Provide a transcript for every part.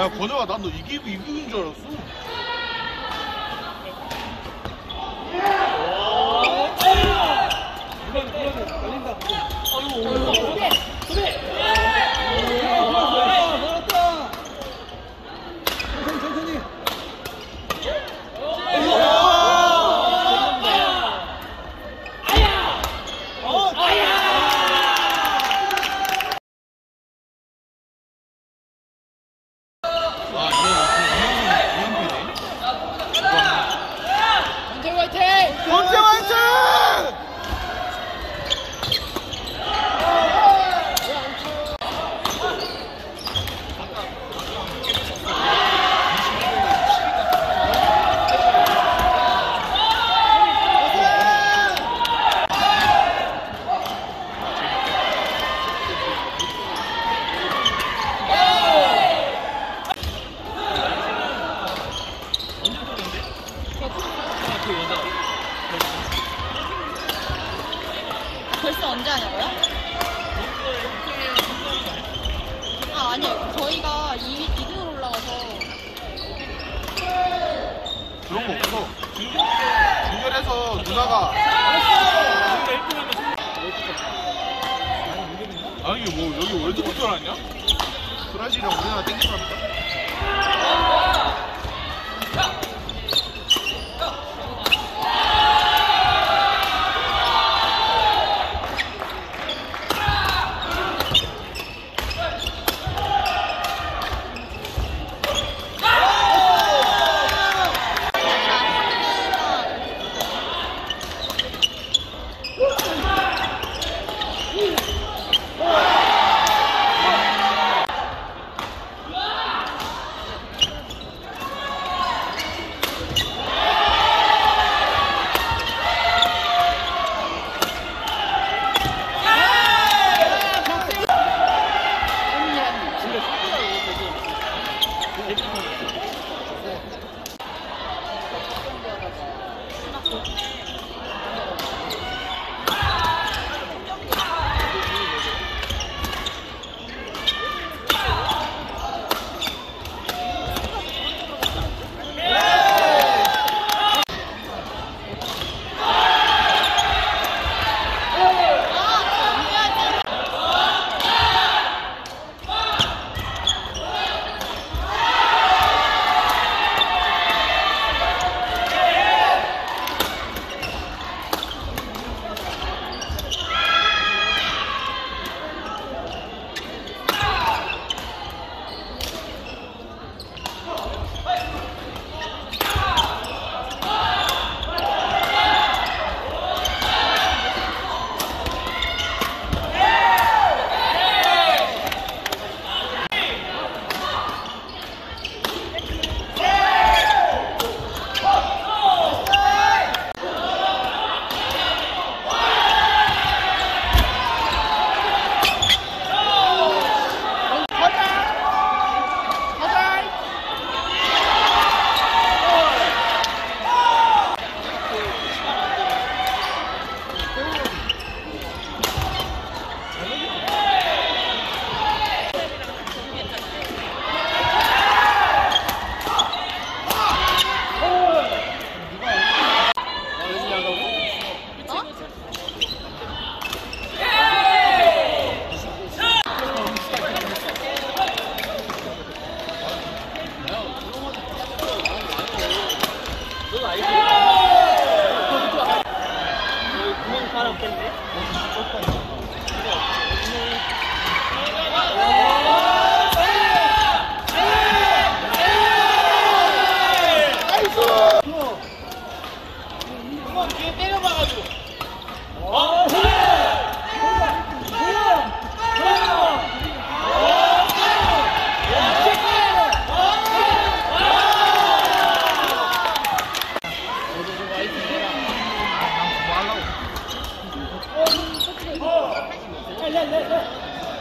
야 권우야 난너 이기고 이기는 줄 알았어 이거 이거 이거 이거 권태 화이팅! 벌써 언제 하냐고요? 아 아니요 저희가 2위 2등으로 올라가서 그런 거 없어. 중결에서 누나가. 아니 뭐 여기 월드컵 줄 알았냐? 브라질이랑 우리나라 땡겨갑니다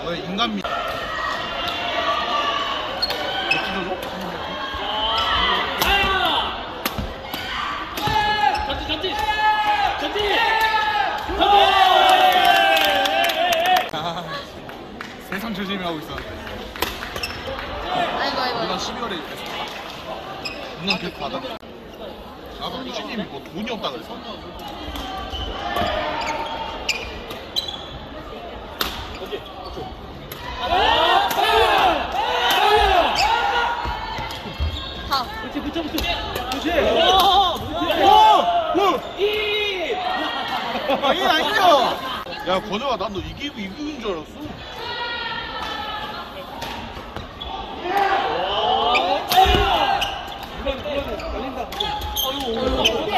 왜 인간미 어찌저로? 아, 세상 조심히 하고 있었는데 아이고 아이고 누나 아이고 12월에 계속 가. 누나 계속 가다. 아까 꾸시님이 뭐 돈이 없다 그래서. 아? 야, 권혁아, 난너 이기고 이기는 줄 알았어. Thank you.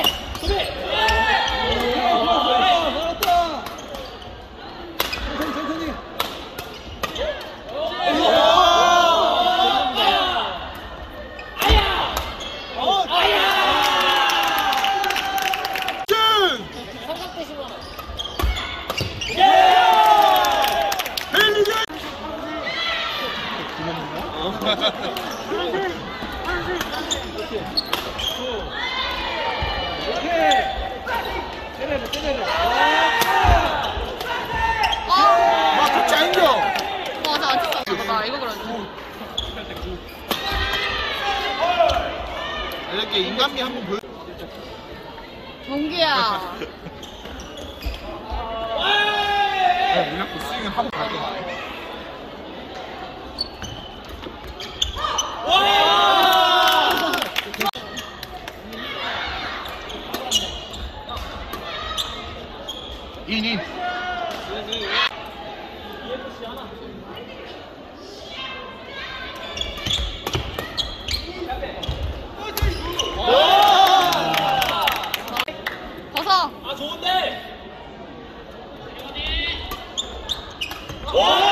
안미 한번 보여. 동기야. 아, 야, 우리 그 스윙은 하고 가지 마. 인인. 오!